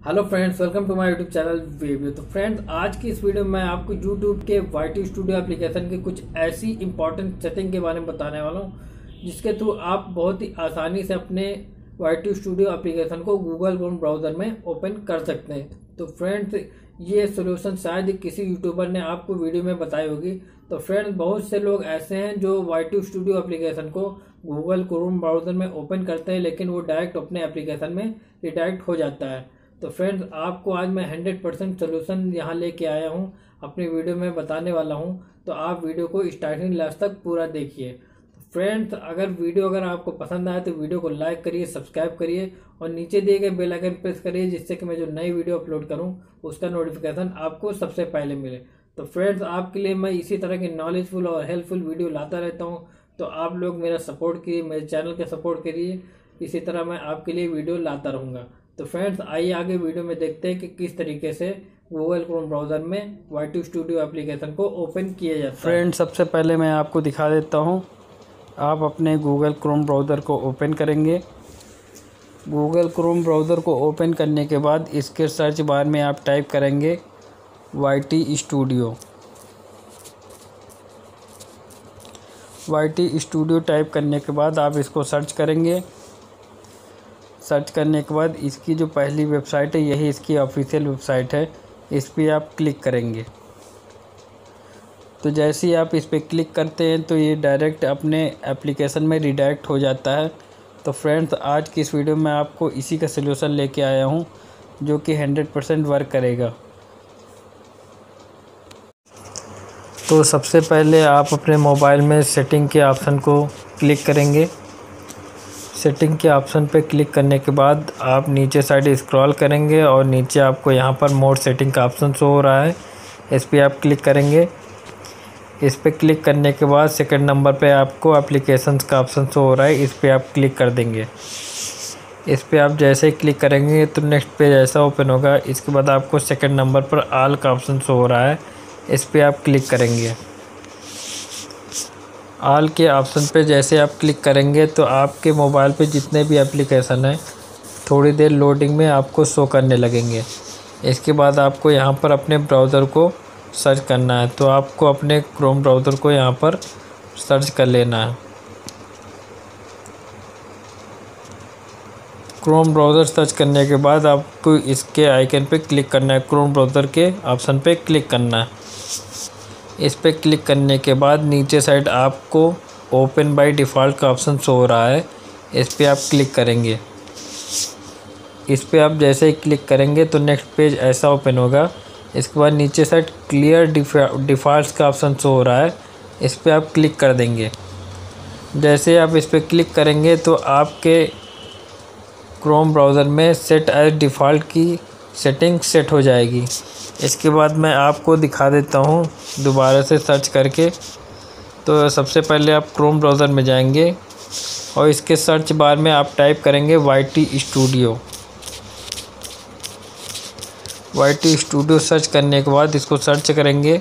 Hello friends welcome to my YouTube channel video तो friends आज की इस वीडियो में मैं आपको यूट्यूब के वाई स्टूडियो एप्लीकेशन की कुछ ऐसी इंपॉर्टेंट सेटिंग के बारे में बताने वाला हूँ, जिसके थ्रू आप बहुत ही आसानी से अपने वाई स्टूडियो एप्लीकेशन को गूगल क्रोम ब्राउज़र में ओपन कर सकते हैं। तो फ्रेंड्स ये सोल्यूशन शायद किसी यूट्यूबर ने आपको वीडियो में बताई होगी। तो फ्रेंड्स बहुत से लोग ऐसे हैं जो वाई स्टूडियो एप्लीकेशन को गूगल क्रोम ब्राउज़र में ओपन करते हैं, लेकिन वो डायरेक्ट अपने एप्लीकेशन में रिडायरेक्ट हो जाता है। तो फ्रेंड्स आपको आज मैं हंड्रेड परसेंट सोल्यूशन यहाँ लेके आया हूँ, अपनी वीडियो में बताने वाला हूँ। तो आप वीडियो को स्टार्टिंग लास्ट तक पूरा देखिए। तो फ्रेंड्स अगर वीडियो अगर आपको पसंद आए तो वीडियो को लाइक करिए सब्सक्राइब करिए और नीचे दिए गए बेल आइकन प्रेस करिए जिससे कि मैं जो नई वीडियो अपलोड करूँ, उसका नोटिफिकेशन आपको सबसे पहले मिले। तो फ्रेंड्स आपके लिए मैं इसी तरह की नॉलेजफुल और हेल्पफुल वीडियो लाता रहता हूँ। तो आप लोग मेरा सपोर्ट कीजिए मेरे चैनल का सपोर्ट करिए। इसी तरह मैं आपके लिए वीडियो लाता रहूँगा। तो फ्रेंड्स आइए आगे वीडियो में देखते हैं कि किस तरीके से गूगल क्रोम ब्राउज़र में वाईटी स्टूडियो एप्लीकेशन को ओपन किया जाता है। फ्रेंड सबसे पहले मैं आपको दिखा देता हूँ। आप अपने गूगल क्रोम ब्राउज़र को ओपन करेंगे। गूगल क्रोम ब्राउज़र को ओपन करने के बाद इसके सर्च बार में आप टाइप करेंगे Y T studio Y T studio type करने के बाद आप इसको सर्च करेंगे। सर्च करने के बाद इसकी जो पहली वेबसाइट है, यही इसकी ऑफिशियल वेबसाइट है। इस पर आप क्लिक करेंगे। तो जैसे ही आप इस पर क्लिक करते हैं तो ये डायरेक्ट अपने एप्लीकेशन में रिडायरेक्ट हो जाता है। तो फ्रेंड्स, आज की इस वीडियो में आपको इसी का सलूशन लेके आया हूँ, जो कि हंड्रेड परसेंट वर्क करेगा। तो सबसे पहले आप अपने मोबाइल में सेटिंग के ऑप्शन को क्लिक करेंगे। सेटिंग के ऑप्शन पे क्लिक करने के बाद आप नीचे साइड स्क्रॉल करेंगे और नीचे आपको यहाँ पर मोड सेटिंग का ऑप्शन शो हो रहा है। इस पर आप क्लिक करेंगे। इस पर क्लिक करने के बाद सेकंड नंबर पे आपको एप्लीकेशंस का ऑप्शन शो हो रहा है। इस पर आप क्लिक कर देंगे। इस पर आप जैसे ही क्लिक करेंगे तो नेक्स्ट पेज ऐसा ओपन होगा। इसके बाद आपको सेकंड नंबर पर आल का ऑप्शन शो हो रहा है। इस पर आप क्लिक करेंगे। आल के ऑप्शन पे जैसे आप क्लिक करेंगे तो आपके मोबाइल पे जितने भी एप्लीकेशन हैं, थोड़ी देर लोडिंग में आपको शो करने लगेंगे। इसके बाद आपको यहाँ पर अपने ब्राउज़र को सर्च करना है तो आपको अपने क्रोम ब्राउज़र को यहाँ पर सर्च कर लेना है। क्रोम ब्राउज़र सर्च करने के बाद आपको इसके आइकन पे क्लिक करना है, क्रोम ब्राउज़र के ऑप्शन पे क्लिक करना है। इस पर क्लिक करने के बाद नीचे साइड आपको ओपन बाय डिफ़ॉल्ट का ऑप्शन शो हो रहा है। इस पर आप क्लिक करेंगे। इस पर आप जैसे ही क्लिक करेंगे तो नेक्स्ट पेज ऐसा ओपन होगा। इसके बाद नीचे साइड क्लियर डिफ़ॉल्ट का ऑप्शन शो हो रहा है। इस पर आप क्लिक कर देंगे। जैसे आप इस पर क्लिक करेंगे तो आपके क्रोम ब्राउज़र में सेट एज डिफ़ॉल्ट की सेटिंग सेट हो जाएगी। इसके बाद मैं आपको दिखा देता हूँ, दोबारा से सर्च करके। तो सबसे पहले आप क्रोम ब्राउज़र में जाएँगे और इसके सर्च बार में आप टाइप करेंगे Y T studio Y T studio search करने के बाद इसको सर्च करेंगे।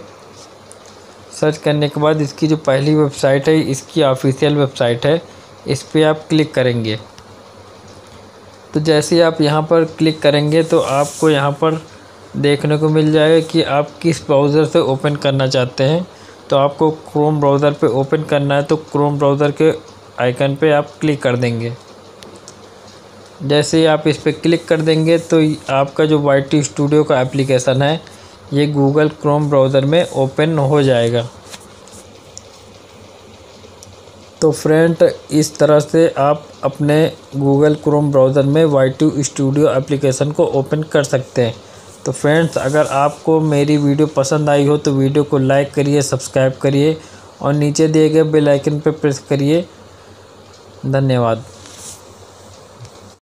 सर्च करने के बाद इसकी जो पहली वेबसाइट है, इसकी ऑफिशियल वेबसाइट है, इस पर आप क्लिक करेंगे। तो जैसे ही आप यहाँ पर क्लिक करेंगे तो आपको यहाँ पर देखने को मिल जाएगा कि आप किस ब्राउज़र से ओपन करना चाहते हैं। तो आपको क्रोम ब्राउज़र पे ओपन करना है तो क्रोम ब्राउज़र के आइकन पे आप क्लिक कर देंगे। जैसे ही आप इस पर क्लिक कर देंगे तो आपका जो वाई टी स्टूडियो का एप्लीकेशन है, ये गूगल क्रोम ब्राउज़र में ओपन हो जाएगा। तो फ्रेंड, इस तरह से आप अपने गूगल क्रोम ब्राउज़र में वाई टू स्टूडियो एप्लीकेशन को ओपन कर सकते हैं। तो फ्रेंड्स, अगर आपको मेरी वीडियो पसंद आई हो तो वीडियो को लाइक करिए, सब्सक्राइब करिए और नीचे दिए गए बेल आइकन पर प्रेस करिए। धन्यवाद।